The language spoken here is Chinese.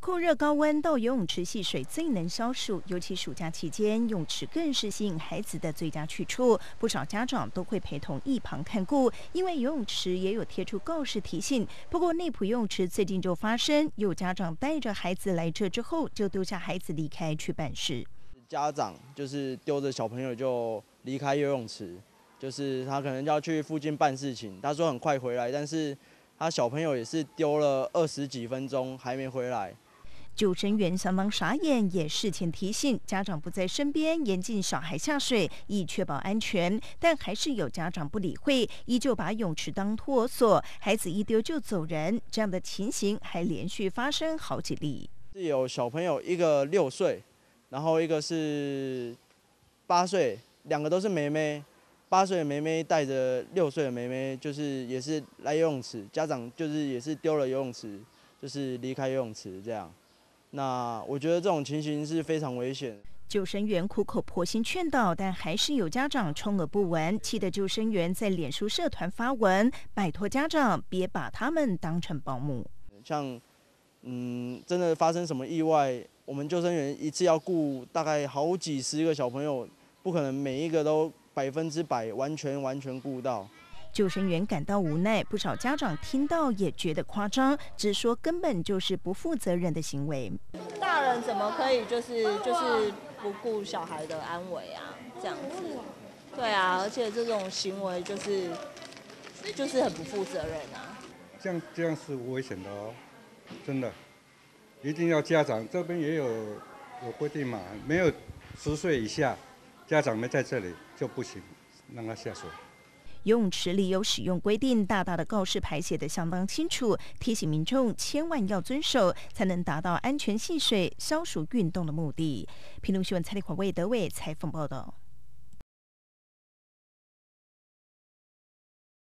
酷热高温到游泳池戏水最能消暑，尤其暑假期间，泳池更是吸引孩子的最佳去处。不少家长都会陪同一旁看顾，因为游泳池也有贴出告示提醒。不过内埔游泳池最近就发生有家长带着孩子来这之后，就丢下孩子离开去办事。家长就是丢着小朋友就离开游泳池，就是他可能要去附近办事情，他说很快回来，但是他小朋友也是丢了二十几分钟还没回来。救生员相当傻眼，也事前提醒家长不在身边，严禁小孩下水，以确保安全。但还是有家长不理会，依旧把泳池当托所，孩子一丢就走人。这样的情形还连续发生好几例。是有小朋友，一个六岁，然后一个是八岁，两个都是妹妹。八岁的妹妹带着六岁的妹妹，就是也是来游泳池，家长就是也是丢了游泳池，就是离开游泳池这样。那我觉得这种情形是非常危险。救生员苦口婆心劝导，但还是有家长充耳不闻，气得救生员在脸书社团发文，拜托家长别把他们当成保姆。像，嗯，真的发生什么意外，我们救生员一次要顾大概好几十个小朋友，不可能每一个都百分之百完全完全顾到。救生员感到无奈，不少家长听到也觉得夸张，直说根本就是不负责任的行为。大人怎么可以就是就是不顾小孩的安危啊？这样子，对啊，而且这种行为就是就是很不负责任啊。这样这样是危险的哦，真的，一定要家长这边也有有规定嘛，没有十岁以下家长没在这里就不行，让他下水。游泳池里有使用规定，大大的告示牌写得相当清楚，提醒民众千万要遵守，才能达到安全戏水、消暑运动的目的。评论新闻蔡立华魏德伟采访报道。